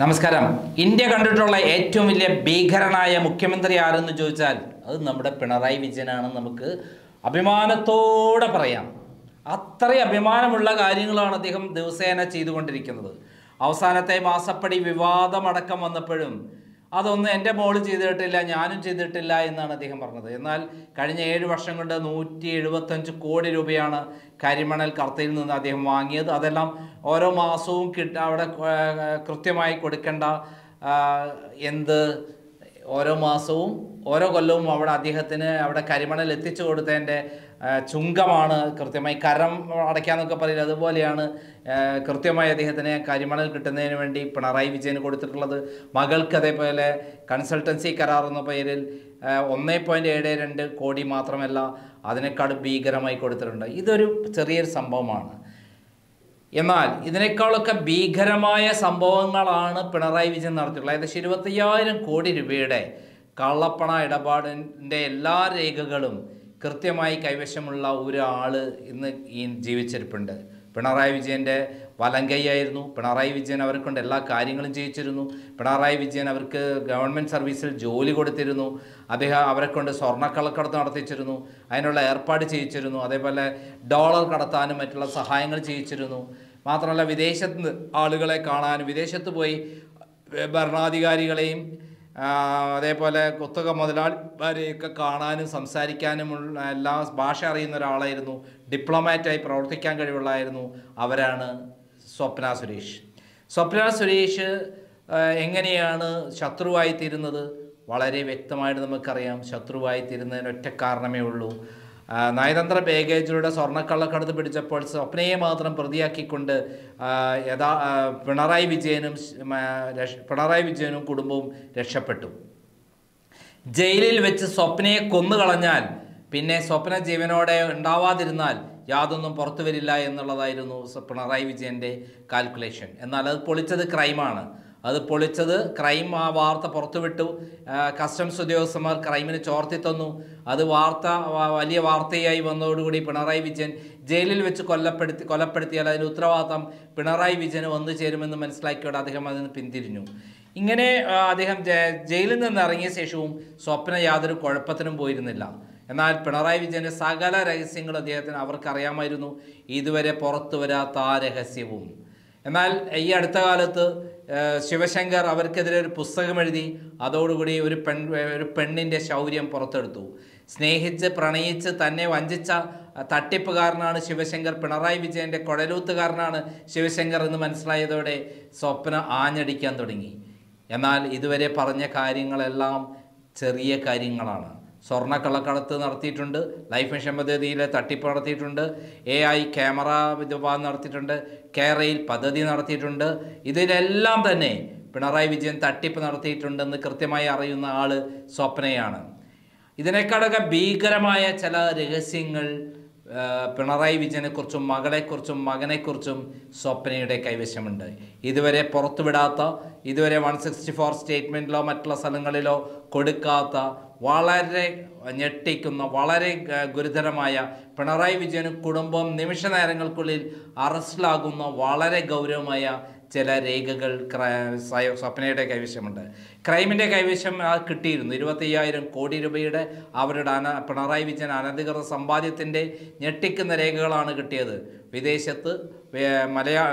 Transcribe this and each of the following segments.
നമസ്കാരം. ഇന്ത്യ കണ്ടിട്ടുള്ള ഏറ്റവും വലിയ ഭീകരനായ മുഖ്യമന്ത്രി ആരെന്ന് ചോദിച്ചാൽ അത് നമ്മുടെ പിണറായി വിജയനാണെന്ന് നമുക്ക് അഭിമാനത്തോടെ പറയാം. അത്രയും അഭിമാനമുള്ള കാര്യങ്ങളാണ് അദ്ദേഹം ദിവസേന ചെയ്തുകൊണ്ടിരിക്കുന്നത്. അവസാനത്തെ മാസപ്പടി വിവാദമടക്കം വന്നപ്പോഴും അതൊന്നും എന്റെ മോൾ ചെയ്തിട്ടില്ല ഞാനും ചെയ്തിട്ടില്ല എന്നാണ് അദ്ദേഹം പറഞ്ഞത്. എന്നാൽ കഴിഞ്ഞ ഏഴ് വർഷം കൊണ്ട് നൂറ്റി എഴുപത്തഞ്ച് കോടി രൂപയാണ് കരിമണൽ കർത്തയിൽ നിന്ന് അദ്ദേഹം വാങ്ങിയത്. അതെല്ലാം ഓരോ മാസവും കിട്ട അവിടെ കൃത്യമായി കൊടുക്കേണ്ട എന്ത് ഓരോ മാസവും ഓരോ കൊല്ലവും അവിടെ അദ്ദേഹത്തിന് അവിടെ കരിമണൽ എത്തിച്ചു കൊടുത്തതിന്റെ ചുങ്കമാണ് കൃത്യമായി കരം അടയ്ക്കാന്നൊക്കെ പറയില്ല? അതുപോലെയാണ് കൃത്യമായി അദ്ദേഹത്തിന് കരിമണൽ കിട്ടുന്നതിന് വേണ്ടി പിണറായി വിജയന് കൊടുത്തിട്ടുള്ളത്. മകൾക്ക് അതേപോലെ കൺസൾട്ടൻസി കരാർ എന്ന പേരിൽ ഒന്നേ പോയിന്റ് ഏഴ് രണ്ട് കോടി മാത്രമല്ല അതിനേക്കാൾ ഭീകരമായി കൊടുത്തിട്ടുണ്ട്. ഇതൊരു ചെറിയൊരു സംഭവമാണ്. എന്നാൽ ഇതിനേക്കാളൊക്കെ ഭീകരമായ സംഭവങ്ങളാണ് പിണറായി വിജയൻ നടത്തിയിട്ടുള്ളത്. ഏകദേശം ഇരുപത്തയ്യായിരം കോടി രൂപയുടെ കള്ളപ്പണ ഇടപാടിന്റെ എല്ലാ രേഖകളും കൃത്യമായി കൈവശമുള്ള ഒരാൾ ഇന്ന് ഈ ജീവിച്ചിരിപ്പുണ്ട്. പിണറായി വിജയന്റെ വലങ്കയ്യായിരുന്നു. പിണറായി വിജയൻ അവർക്കൊണ്ട് എല്ലാ കാര്യങ്ങളും ചെയ്യിച്ചിരുന്നു. പിണറായി വിജയൻ അവർക്ക് ഗവൺമെന്റ് സർവീസിൽ ജോലി കൊടുത്തിരുന്നു. അദ്ദേഹം അവരെ കൊണ്ട് സ്വർണക്കള്ളക്കടത്ത് നടത്തിച്ചിരുന്നു. അതിനുള്ള ഏർപ്പാട് ചെയ്യിച്ചിരുന്നു. അതേപോലെ ഡോളർ കടത്താനും മറ്റുള്ള സഹായങ്ങൾ ചെയ്യിച്ചിരുന്നു. മാത്രമല്ല വിദേശത്ത് ആളുകളെ കാണാനും വിദേശത്ത് പോയി ഭരണാധികാരികളെയും അതേപോലെ കുത്തക മുതലാളിമാരെയൊക്കെ കാണാനും സംസാരിക്കാനുമുള്ള എല്ലാ ഭാഷ അറിയുന്ന ഒരാളായിരുന്നു. ഡിപ്ലോമാറ്റായി പ്രവർത്തിക്കാൻ കഴിവുള്ളായിരുന്നു അവരാണ് സ്വപ്ന സുരേഷ്. സ്വപ്ന സുരേഷ് എങ്ങനെയാണ് ശത്രുവായി തീരുന്നത് വളരെ വ്യക്തമായിട്ട് നമുക്കറിയാം. ശത്രുവായി തീരുന്നതിന് ഒറ്റ കാരണമേ ഉള്ളൂ. നയതന്ത്ര ബാഗേജിലൂടെ സ്വർണക്കള്ളക്കടത്ത് പിടിച്ചപ്പോൾ സ്വപ്നയെ മാത്രം പ്രതിയാക്കിക്കൊണ്ട് യഥാ പിണറായി വിജയനും പിണറായി വിജയനും കുടുംബവും രക്ഷപ്പെട്ടു. ജയിലിൽ വെച്ച് സ്വപ്നയെ കൊന്നുകളഞ്ഞാൽ പിന്നെ സ്വപ്ന ജീവനോടെ ഉണ്ടാവാതിരുന്നാൽ യാതൊന്നും പുറത്തു വരില്ല എന്നുള്ളതായിരുന്നു പിണറായി വിജയന്റെ കാൽക്കുലേഷൻ എന്നാൽ അത് പൊളിച്ചത് ക്രൈമാണ് അത് പൊളിച്ചത് ക്രൈം ആ വാർത്ത പുറത്തുവിട്ടു. കസ്റ്റംസ് ഉദ്യോഗസ്ഥന്മാർ ക്രൈമിന് ചോർത്തി തന്നു. അത് വാർത്ത വലിയ വാർത്തയായി വന്നതോടുകൂടി പിണറായി വിജയൻ ജയിലിൽ വെച്ച് കൊല്ലപ്പെടുത്തി കൊലപ്പെടുത്തിയാൽ അതിന് ഉത്തരവാദിത്തം പിണറായി വിജയന് വന്നു ചേരുമെന്ന് മനസ്സിലാക്കിയോടെ അദ്ദേഹം അതിന് പിന്തിരിഞ്ഞു. ഇങ്ങനെ അദ്ദേഹം ജയിലിൽ നിന്ന് ഇറങ്ങിയ ശേഷവും സ്വപ്ന യാതൊരു കുഴപ്പത്തിനും പോയിരുന്നില്ല. എന്നാൽ പിണറായി വിജയന്റെ സകല രഹസ്യങ്ങളും അദ്ദേഹത്തിന് അവർക്കറിയാമായിരുന്നു. ഇതുവരെ പുറത്തു വരാത്ത ആ രഹസ്യവും. എന്നാൽ ഈ അടുത്ത കാലത്ത് ശിവശങ്കർ അവർക്കെതിരെ ഒരു പുസ്തകം എഴുതി അതോടുകൂടി ഒരു പെൺ ഒരു പെണ്ണിന്റെ ശൗര്യം പുറത്തെടുത്തു. സ്നേഹിച്ച് പ്രണയിച്ച് തന്നെ വഞ്ചിച്ച തട്ടിപ്പ് തട്ടിപ്പുകാരനാണ് ശിവശങ്കർ. പിണറായി വിജയന്റെ കുഴലൂത്തുകാരനാണ് ശിവശങ്കർ എന്ന് മനസ്സിലായതോടെ സ്വപ്ന ആഞ്ഞടിക്കാൻ തുടങ്ങി. എന്നാൽ ഇതുവരെ പറഞ്ഞ കാര്യങ്ങളെല്ലാം ചെറിയ കാര്യങ്ങളാണ്. സ്വർണക്കള്ളക്കടത്ത് നടത്തിയിട്ടുണ്ട്. ലൈഫ് മിഷൻ പദ്ധതിയിൽ തട്ടിപ്പ് നടത്തിയിട്ടുണ്ട്. എ ഐ ക്യാമറ വിഭാഗം നടത്തിയിട്ടുണ്ട്. കേരയിൽ പദ്ധതി നടത്തിയിട്ടുണ്ട്. ഇതിലെല്ലാം തന്നെ പിണറായി വിജയൻ തട്ടിപ്പ് നടത്തിയിട്ടുണ്ടെന്ന് കൃത്യമായി അറിയുന്ന ആൾ സ്വപ്നയാണ്. ഇതിനേക്കാളൊക്കെ ഭീകരമായ ചില രഹസ്യങ്ങൾ പിണറായി വിജയനെക്കുറിച്ചും മകളെക്കുറിച്ചും മകനെക്കുറിച്ചും സ്വപ്നയുടെ കൈവശമുണ്ട്. ഇതുവരെ പുറത്തുവിടാത്ത ഇതുവരെ വൺ സിക്സ്റ്റി ഫോർ സ്റ്റേറ്റ്മെന്റിലോ മറ്റുള്ള സ്ഥലങ്ങളിലോ കൊടുക്കാത്ത വളരെ ഞെട്ടിക്കുന്ന വളരെ ഗുരുതരമായ പിണറായി വിജയനും കുടുംബം നിമിഷ നേരങ്ങൾക്കുള്ളിൽ അറസ്റ്റിലാകുന്ന വളരെ ഗൗരവമായ ചില രേഖകൾ സ്വപ്നയുടെ കൈവശമുണ്ട്. ക്രൈമിന്റെ കൈവശം കിട്ടിയിരുന്നു. ഇരുപത്തയ്യായിരം കോടി രൂപയുടെ അവരുടെ അന പിണറായി വിജയൻ അനധികൃത സമ്പാദ്യത്തിന്റെ ഞെട്ടിക്കുന്ന രേഖകളാണ് കിട്ടിയത്. വിദേശത്ത് മലയാ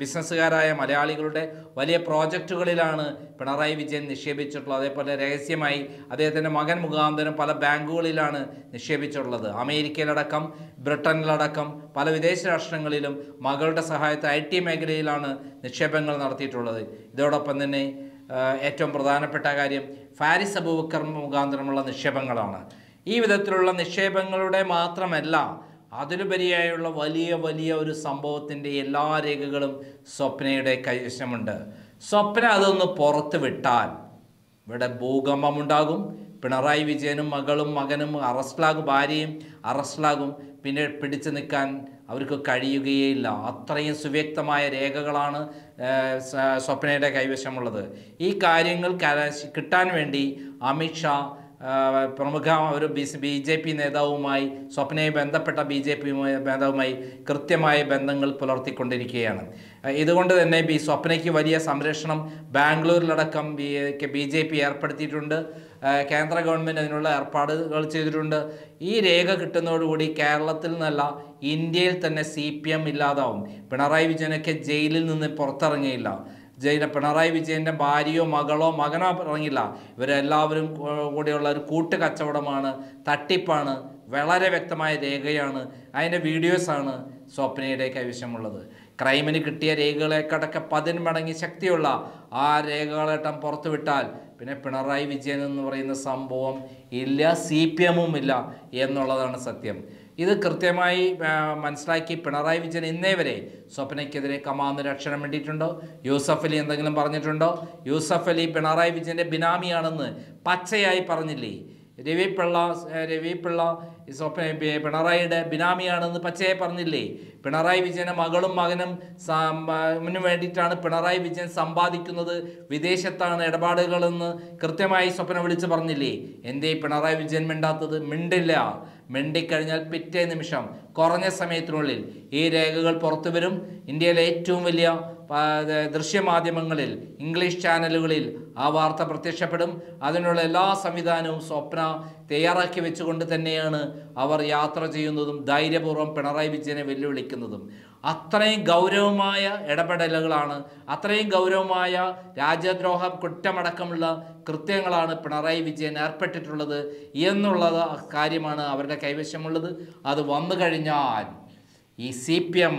ബിസിനസ്സുകാരായ മലയാളികളുടെ വലിയ പ്രോജക്റ്റുകളിലാണ് പിണറായി വിജയൻ നിക്ഷേപിച്ചിട്ടുള്ളത്. അതേപോലെ രഹസ്യമായി അദ്ദേഹത്തിന്റെ മകൻ മുഖാന്തരം പല ബാങ്കുകളിലാണ് നിക്ഷേപിച്ചിട്ടുള്ളത്. അമേരിക്കയിലടക്കം ബ്രിട്ടനിലടക്കം പല വിദേശ രാഷ്ട്രങ്ങളിലും മകളുടെ സഹായത്തെ ഐ ടി മേഖലയിലാണ് നിക്ഷേപങ്ങൾ നടത്തിയിട്ടുള്ളത്. ഇതോടൊപ്പം തന്നെ ഏറ്റവും പ്രധാനപ്പെട്ട കാര്യം ഫാരിസ് അബൂബക്കർ മുഖാന്തരമുള്ള നിക്ഷേപങ്ങളാണ്. ഈ വിധത്തിലുള്ള നിക്ഷേപങ്ങളുടെ മാത്രമല്ല അതിലുപരിയായുള്ള വലിയ വലിയ ഒരു സംഭവത്തിന്റെ എല്ലാ രേഖകളും സ്വപ്നയുടെ കൈവശമുണ്ട്. സ്വപ്ന അതൊന്ന് പുറത്ത് വിട്ടാൽ ഇവിടെ ഭൂകമ്പമുണ്ടാകും. പിണറായി വിജയനും മകളും മകനും അറസ്റ്റിലാകും ഭാര്യയും അറസ്റ്റിലാകും. പിന്നെ പിടിച്ചു നിൽക്കാൻ അവർക്ക് കഴിയുകയില്ല അത്രയും സുവ്യക്തമായ രേഖകളാണ് സ്വപ്നയുടെ കൈവശമുള്ളത്. ഈ കാര്യങ്ങൾ കിട്ടാൻ വേണ്ടി അമിത്ഷാ പ്രമുഖ ഒരു ബി ബി ജെ പി നേതാവുമായി സ്വപ്നയെ ബന്ധപ്പെട്ട ബി ജെ പി നേതാവുമായി കൃത്യമായ ബന്ധങ്ങൾ പുലർത്തിക്കൊണ്ടിരിക്കുകയാണ്. ഇതുകൊണ്ട് തന്നെ ബി സ്വപ്നയ്ക്ക് വലിയ സംരക്ഷണം ബാംഗ്ലൂരിലടക്കം ബി ബി ജെ പി ഏർപ്പെടുത്തിയിട്ടുണ്ട്. കേന്ദ്ര ഗവൺമെന്റ് അതിനുള്ള ഏർപ്പാടുകൾ ചെയ്തിട്ടുണ്ട്. ഈ രേഖ കിട്ടുന്നതോടുകൂടി കേരളത്തിൽ നിന്നല്ല ഇന്ത്യയിൽ തന്നെ സി പി എം ഇല്ലാതാവും. പിണറായി വിജയനൊക്കെ ജയിലിൽ നിന്ന് പുറത്തിറങ്ങിയില്ല. ജയില പിണറായി വിജയന്റെ ഭാര്യയോ മകളോ മകനോ ഇറങ്ങില്ല. ഇവരെല്ലാവരും കൂടിയുള്ള ഒരു കൂട്ട് കച്ചവടമാണ് തട്ടിപ്പാണ് വളരെ വ്യക്തമായ രേഖയാണ് അതിന്റെ വീഡിയോസാണ് സ്വപ്നയുടെ കൈവശമുള്ളത് ക്രൈമിന് കിട്ടിയ രേഖകളെക്കടക്കെ പതിന്മടങ്ങി ശക്തിയുള്ള ആ രേഖകളേട്ടം പുറത്തുവിട്ടാൽ പിന്നെ പിണറായി വിജയൻ എന്ന് പറയുന്ന സംഭവം ഇല്ല സി പി എമ്മും ഇല്ല എന്നുള്ളതാണ് സത്യം. ഇത് കൃത്യമായി മനസ്സിലാക്കി പിണറായി വിജയൻ ഇന്നേ വരെ സ്വപ്നയ്ക്കെതിരെ കമാന്ന് രക്ഷണം വേണ്ടിയിട്ടുണ്ടോ? യൂസഫ് അലി എന്തെങ്കിലും പറഞ്ഞിട്ടുണ്ടോ? യൂസഫ് അലി പിണറായി വിജയന്റെ ബിനാമിയാണെന്ന് പച്ചയായി പറഞ്ഞില്ലേ? രവി പിള്ള രവി പിള്ള സ്വപ്ന പിണറായിയുടെ ബിനാമിയാണെന്ന് പച്ചയായി പറഞ്ഞില്ലേ? പിണറായി വിജയന്റെ മകളും മകനും വേണ്ടിയിട്ടാണ് പിണറായി വിജയൻ സമ്പാദിക്കുന്നത് വിദേശത്താണ് ഇടപാടുകളെന്ന് കൃത്യമായി സ്വപ്ന വിളിച്ച് പറഞ്ഞില്ലേ? എന്തേ പിണറായി വിജയൻ മിണ്ടാത്തത്? മിണ്ടില്ല. മിണ്ടിക്കഴിഞ്ഞാൽ പിറ്റേ നിമിഷം കുറഞ്ഞ സമയത്തിനുള്ളിൽ ഈ രേഖകൾ പുറത്തു വരും. ഇന്ത്യയിലെ ഏറ്റവും വലിയ ദൃശ്യമാധ്യമങ്ങളിൽ ഇംഗ്ലീഷ് ചാനലുകളിൽ ആ വാർത്ത പ്രത്യക്ഷപ്പെടും. അതിനുള്ള എല്ലാ സംവിധാനവും സ്വപ്ന തയ്യാറാക്കി വെച്ചുകൊണ്ട് തന്നെയാണ് അവർ യാത്ര ചെയ്യുന്നതും ധൈര്യപൂർവം പിണറായി വിജയനെ വെല്ലുവിളിക്കുന്നതും. അത്രയും ഗൗരവമായ ഇടപെടലുകളാണ് അത്രയും ഗൗരവമായ രാജ്യദ്രോഹ കുറ്റമടക്കമുള്ള കൃത്യങ്ങളാണ് പിണറായി വിജയൻ ഏർപ്പെട്ടിട്ടുള്ളത് എന്നുള്ളത് കാര്യമാണ് അവരുടെ കൈവശമുള്ളത്. അത് വന്നു കഴിഞ്ഞാൽ ഈ C P M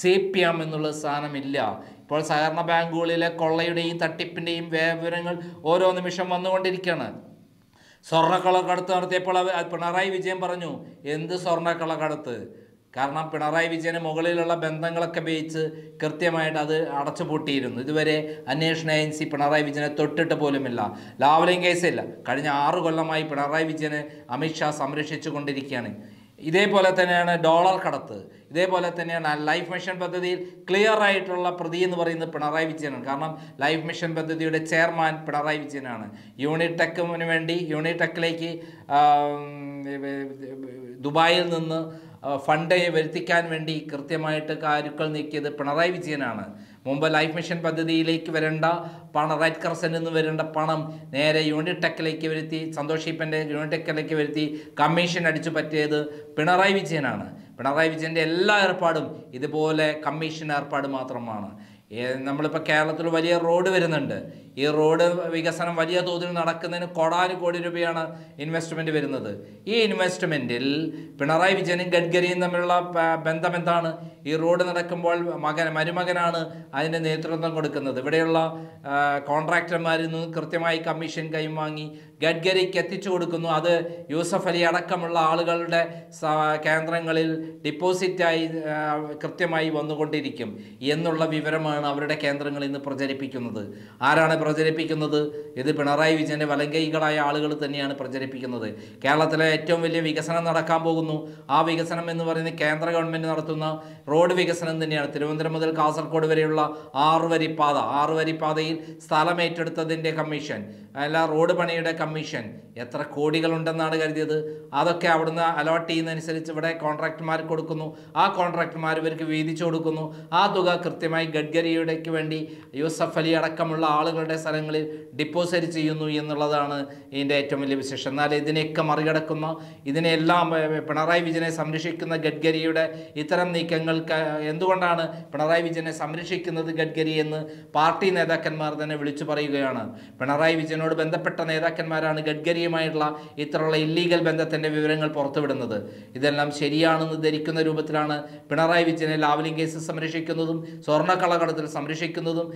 C P M എന്നുള്ള സാധനമില്ല ഇപ്പോൾ സഹകരണ ബാങ്കുകളിലെ കൊള്ളയുടെയും തട്ടിപ്പിന്റെയും വിവരങ്ങൾ ഓരോ നിമിഷം വന്നുകൊണ്ടിരിക്കുകയാണ്. സ്വർണക്കളക്കടത്ത് നടത്തിയപ്പോൾ അവർ പിണറായി വിജയൻ പറഞ്ഞു എന്ത് സ്വർണക്കളക്കടത്ത്? കാരണം പിണറായി വിജയന് മുകളിലുള്ള ബന്ധങ്ങളൊക്കെ ഉപയോഗിച്ച് കൃത്യമായിട്ട് അത് അടച്ചു പൂട്ടിയിരുന്നു ഇതുവരെ അന്വേഷണ ഏജൻസി പിണറായി വിജയനെ തൊട്ടിട്ട് പോലുമില്ല. ലാവലിംഗ് കേസില്ല. കഴിഞ്ഞ ആറു കൊല്ലമായി പിണറായി വിജയനെ അമിത്ഷാ സംരക്ഷിച്ചു കൊണ്ടിരിക്കുകയാണ് ഇതേപോലെ തന്നെയാണ് ഡോളർ കടത്ത്. ഇതേപോലെ തന്നെയാണ് ലൈഫ് മിഷൻ പദ്ധതിയിൽ ക്ലിയർ ആയിട്ടുള്ള പ്രതി എന്ന് പറയുന്നത് പിണറായി വിജയനാണ്. കാരണം ലൈഫ് മിഷൻ പദ്ധതിയുടെ ചെയർമാൻ പിണറായി വിജയനാണ്. യൂണിടെക്കിന് വേണ്ടി യൂണിടെക്കിലേക്ക് ദുബായിൽ നിന്ന് ഫണ്ട് വരുത്തിക്കാൻ വേണ്ടി കൃത്യമായിട്ട് കാരുക്കൾ നീക്കിയത് പിണറായി വിജയനാണ്. മുമ്പ് ലൈഫ് മിഷൻ പദ്ധതിയിലേക്ക് വരേണ്ട പണം റെഡ് ക്രസന്റിൽ നിന്ന് വരേണ്ട പണം നേരെ യൂണിടെക്കിലേക്ക് വരുത്തി സന്തോഷ് ഈപ്പന്റെ യൂണിടെക്കിലേക്ക് വരുത്തി കമ്മീഷൻ അടിച്ചു പറ്റിയത് പിണറായി വിജയനാണ്. പിണറായി വിജയന്റെ എല്ലാ ഏർപ്പാടും ഇതുപോലെ കമ്മീഷൻ ഏർപ്പാട് മാത്രമാണ്. നമ്മളിപ്പോൾ കേരളത്തിൽ വലിയ റോഡ് വരുന്നുണ്ട്. ഈ റോഡ് വികസനം വലിയ തോതിൽ നടക്കുന്നതിന് കോടാനു കോടി രൂപയാണ് ഇൻവെസ്റ്റ്മെന്റ് വരുന്നത്. ഈ ഇൻവെസ്റ്റ്മെന്റിൽ പിണറായി വിജയനും ഗഡ്കരിയും തമ്മിലുള്ള ബന്ധം എന്താണ്? ഈ റോഡ് നടക്കുമ്പോൾ മകൻ മരുമകനാണ് അതിന്റെ നേതൃത്വം കൊടുക്കുന്നത്. ഇവിടെയുള്ള കോൺട്രാക്ടർമാരിൽ നിന്ന് കൃത്യമായി കമ്മീഷൻ കൈവാങ്ങി ഗഡ്കരിക്ക് എത്തിച്ചു കൊടുക്കുന്നു. അത് യൂസഫ് അലി അടക്കമുള്ള ആളുകളുടെ കേന്ദ്രങ്ങളിൽ ഡിപ്പോസിറ്റായി കൃത്യമായി വന്നുകൊണ്ടിരിക്കും എന്നുള്ള വിവരമാണ് അവരുടെ കേന്ദ്രങ്ങളിൽ നിന്ന് പ്രചരിപ്പിക്കുന്നത്. ആരാണ് പ്രചരിപ്പിക്കുന്നത്? ഇത് പിണറായി വിജയന്റെ വലങ്കൈകളായ ആളുകൾ തന്നെയാണ് പ്രചരിപ്പിക്കുന്നത്. കേരളത്തിലെ ഏറ്റവും വലിയ വികസനം നടക്കാൻ പോകുന്നു. ആ വികസനം എന്ന് പറയുന്നത് കേന്ദ്ര ഗവൺമെന്റ് നടത്തുന്ന റോഡ് വികസനം തന്നെയാണ്. തിരുവനന്തപുരം മുതൽ കാസർഗോഡ് വരെയുള്ള ആറ് വരി പാത ആറ് വരി പാതയിൽ സ്ഥലം ഏറ്റെടുത്തതിന്റെ കമ്മീഷൻ അല്ല റോഡ് പണിയുടെ കമ്മീഷൻ. എത്ര കോടികളുണ്ടെന്നാണ് കരുതിയത്? അതൊക്കെ അവിടുന്ന് അലോട്ട് ചെയ്യുന്നതനുസരിച്ച് ഇവിടെ കോൺട്രാക്ടർമാർ കൊടുക്കുന്നു. ആ കോൺട്രാക്ടർമാർ ഇവർക്ക് വീതിച്ചു കൊടുക്കുന്നു. ആ തുക കൃത്യമായി ഗഡ്കരിയുടെക്ക് വേണ്ടി യൂസഫ് അലി അടക്കമുള്ള ആളുകളുടെ സ്ഥലങ്ങളിൽ ഡിപ്പോസിറ്റ് ചെയ്യുന്നു എന്നുള്ളതാണ് ഇതിന്റെ ഏറ്റവും വലിയ വിശേഷം. എന്നാൽ ഇതിനെയൊക്കെ മറികടക്കുന്ന ഇതിനെല്ലാം പിണറായി വിജയനെ സംരക്ഷിക്കുന്ന ഗഡ്കരിയുടെ ഇത്തരം നീക്കങ്ങൾക്ക് എന്തുകൊണ്ടാണ് പിണറായി വിജയനെ സംരക്ഷിക്കുന്നത് ഗഡ്കരി എന്ന് പാർട്ടി നേതാക്കന്മാർ തന്നെ വിളിച്ചു പറയുകയാണ്. പിണറായി വിജയനോട് ബന്ധപ്പെട്ട നേതാക്കന്മാരാണ് ഗഡ്കരിയുമായിട്ടുള്ള ഇത്തരമുള്ള ഇല്ലീഗൽ ബന്ധത്തിന്റെ വിവരങ്ങൾ പുറത്തുവിടുന്നത്. ഇതെല്ലാം ശരിയാണെന്ന് ധരിക്കുന്ന രൂപത്തിലാണ് പിണറായി വിജയനെ ലാവലിംഗ് കേസ് സംരക്ഷിക്കുന്നതും സ്വർണക്കള്ളക്കടത്തിൽ സംരക്ഷിക്കുന്നതും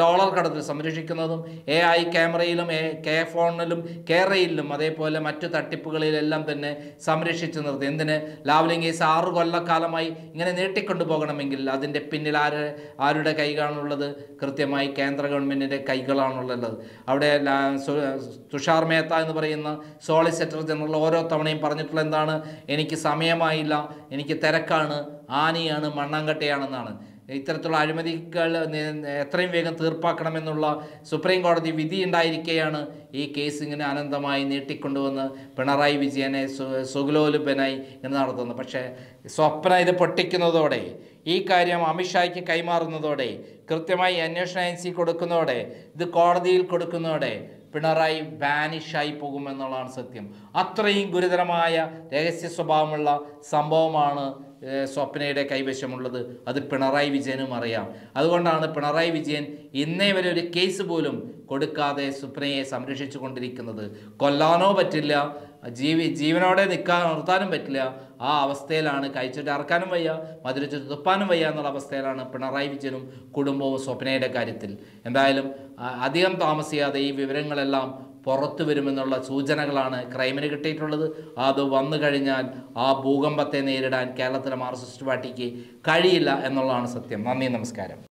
ഡോളർ കടത്തിൽ സംരക്ഷിക്കുന്നതും എ ഐ ക്യാമറയിലും എ കെ ഫോണിലും കേരയിലും അതേപോലെ മറ്റു തട്ടിപ്പുകളിലെല്ലാം തന്നെ സംരക്ഷിച്ചു നിർത്തി. എന്തിന്? ലാവ്ലിംഗീസ് ആറ് കൊല്ലക്കാലമായി ഇങ്ങനെ നീട്ടിക്കൊണ്ടു പോകണമെങ്കിൽ അതിന്റെ പിന്നിൽ ആര് ആരുടെ കൈകളാണുള്ളത്? കൃത്യമായി കേന്ദ്ര ഗവൺമെന്റിന്റെ കൈകളാണുള്ളത്. അവിടെ തുഷാർ മേത്ത എന്ന് പറയുന്ന സോളിസിറ്റർ ജനറൽ ഓരോ തവണയും പറഞ്ഞിട്ടുള്ള എന്താണ്? എനിക്ക് സമയമായില്ല എനിക്ക് തിരക്കാണ് ആനയാണ് മണ്ണാങ്കട്ടയാണെന്നാണ്. ഇത്തരത്തിലുള്ള അഴിമതികൾ എത്രയും വേഗം തീർപ്പാക്കണമെന്നുള്ള സുപ്രീം കോടതി വിധി ഉണ്ടായിരിക്കെയാണ് ഈ കേസ് ഇങ്ങനെ അനന്തമായി നീട്ടിക്കൊണ്ടുവന്ന് പിണറായി വിജയനെ സുഗലോലുപനായി ഇങ്ങനെ നടത്തുന്നത്. പക്ഷേ സ്വപ്ന ഇത് പൊട്ടിക്കുന്നതോടെ ഈ കാര്യം അമിത്ഷായ്ക്ക് കൈമാറുന്നതോടെ കൃത്യമായി അന്വേഷണ ഏജൻസി കൊടുക്കുന്നതോടെ ഇത് കോടതിയിൽ കൊടുക്കുന്നതോടെ പിണറായി വാനിഷായി പോകുമെന്നുള്ളതാണ് സത്യം. അത്രയും ഗുരുതരമായ രഹസ്യ സ്വഭാവമുള്ള സംഭവമാണ് സ്വപ്നയുടെ കൈവശമുള്ളത്. അത് പിണറായി വിജയനും അറിയാം. അതുകൊണ്ടാണ് പിണറായി വിജയൻ ഇന്നേ വരെ ഒരു കേസ് പോലും കൊടുക്കാതെ സ്വപ്നയെ സംരക്ഷിച്ചു കൊണ്ടിരിക്കുന്നത് കൊല്ലാനോ പറ്റില്ല ജീവി ജീവനോടെ നിൽക്കാൻ നിർത്താനും പറ്റില്ല. ആ അവസ്ഥയിലാണ് കഴിച്ചിട്ട് ഇറക്കാനും വയ്യ മധുരച്ചിട്ട് തുപ്പാനും വയ്യ എന്നുള്ള അവസ്ഥയിലാണ് പിണറായി വിജയനും കുടുംബവും സ്വപ്നയുടെ കാര്യത്തിൽ. എന്തായാലും അധികം താമസിയാതെ ഈ വിവരങ്ങളെല്ലാം പുറത്തു വരുമെന്നുള്ള സൂചനകളാണ് ക്രൈമിന് കിട്ടിയിട്ടുള്ളത്. അത് വന്നു കഴിഞ്ഞാൽ ആ ഭൂകമ്പത്തെ നേരിടാൻ കേരളത്തിലെ മാർക്സിസ്റ്റ് പാർട്ടിക്ക് കഴിയില്ല എന്നുള്ളതാണ് സത്യം. നന്ദി നമസ്കാരം.